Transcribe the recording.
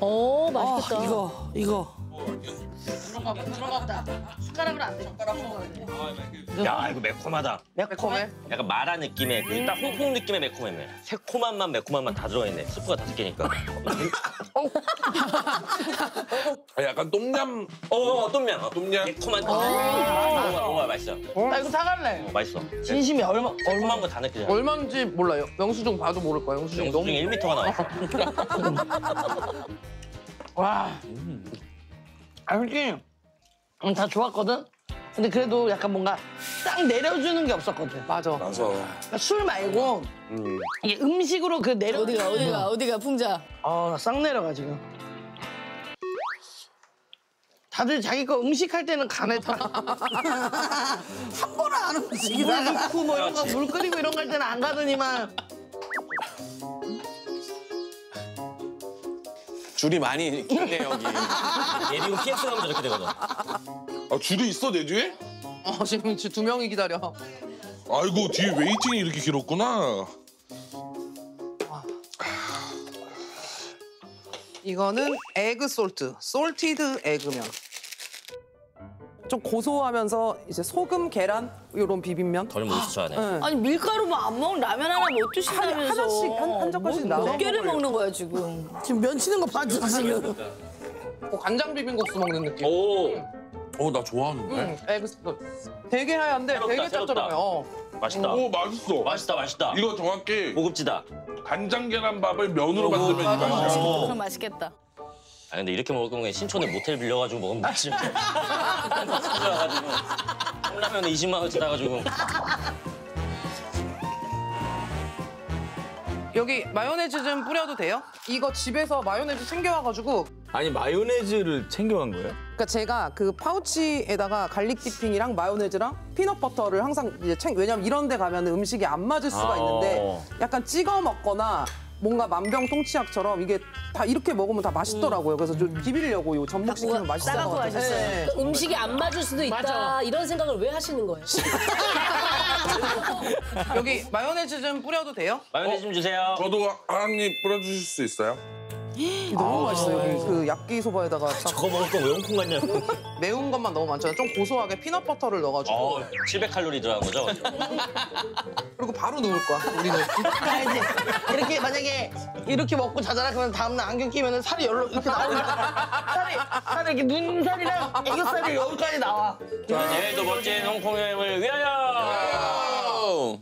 오 맛있겠다. 이거 이거 숟가락으로 안 돼. 야 이거 매콤하다. 매콤해? 약간 마라 느낌의 그 딱 홍콩 느낌의 매콤함이네. 새콤한 맛, 매콤한 맛 다 들어가 있네. 스프가 다섯 개니까. 아, 약간 똠얌 어, 어 똠양. 어, 똠얌? 매콤한. 먹어, 먹어, 맛있어. 나 이거 사갈래. 어, 맛있어. 진심이 얼마 새콤한 거다 느끼잖아. 얼마인지 몰라요. 영수증 봐도 모를 거야. 영수증 영수 중에 1m가 나왔어. 와. 아 솔직히 음, 다 좋았거든. 근데 그래도 약간 뭔가 딱 내려주는 게 없었거든. 맞아. 맞아. 그러니까 술 말고 음. 이게 음식으로 그 내려. 어디가 어디가 어디가 풍자. 아싹 내려가 지금. 다들 자기 거 음식 할 때는 간에 다. 한 번은 안. 물 넣고 뭐 이런 거 물 끓이고 이런 거 할 때는 안 가더니만. 줄이 많이 있네 여기. 예비군 PX 가면 저렇게 되거든. 아, 줄이 있어, 내 뒤에? 어, 지금 지금 두 명이 기다려. 아이고, 뒤에 waiting이 이렇게 길었구나. 이거는 egg salt, salted egg면. 좀 고소하면서 이제 소금, 계란 이런 비빔면. 덜 무스 좋아하네. 응. 아니 밀가루만 안 먹는 라면 하나 못 드신다면서. 하나씩, 한- 한 젓갈씩 뭐, 몇 나눠 개를 먹으려고. 먹는 거야 지금. 지금 면 치는 거 봤죠 지금. 어, 간장 비빔국수 먹는 느낌. 오, 어, 나 좋아하는데? 응, 에그 솔트. 되게 하얀데 새롭다, 되게 새롭다. 짭조름해요. 어. 맛있다. 오, 맛있어. 맛있다, 맛있다. 이거 정확히 고급지다. 간장 계란밥을 면으로 만들면 이 맛이야. 오. 그럼 맛있겠다. 아 근데 이렇게 먹을 거면 신촌에 모텔 빌려가지고 먹으면 되지. 빌려가지고 컵라면에 20만 원치 나가지고. 여기 마요네즈 좀 뿌려도 돼요? 이거 집에서 마요네즈 챙겨와가지고 아니 마요네즈를 챙겨간 거예요? 그러니까 제가 그 파우치에다가 garlic dipping이랑 마요네즈랑 peanut butter를 항상 이제 챙 왜냐면 이런 데 가면 음식이 안 맞을 수가 아, 있는데 어. 약간 찍어 먹거나 뭔가 만병통치약처럼 이게 다 이렇게 먹으면 다 맛있더라고요. 그래서 좀 비비려고 요 전복 시키면 맛있을 것 싸갖고 같아요. 가셨어요. 네. 음식이 안 맞을 수도 있다 이런 생각을 왜 하시는 거예요? 여기 마요네즈 좀 뿌려도 돼요? 마요네즈 좀 주세요. 저도 한 입 뿌려주실 수 있어요? 너무 맛있어요. 여기 그 야끼소바에다가 딱 저거 먹을 거 왜 홍콩 갔냐고. 매운 것만 너무 많잖아요. 좀 고소하게 피넛버터를 넣어가지고 어, 700칼로리 들어간 거죠? 그리고 바로 누울 거야. 우리는. 알지? 이렇게 만약에 이렇게 먹고 자잖아 그러면 다음날 안경 끼면 살이 열로 이렇게 나오니까 살이 살이 이렇게 눈살이랑 애교살이 여기까지 나와. 내일도 멋진 홍콩 여행을 위하여!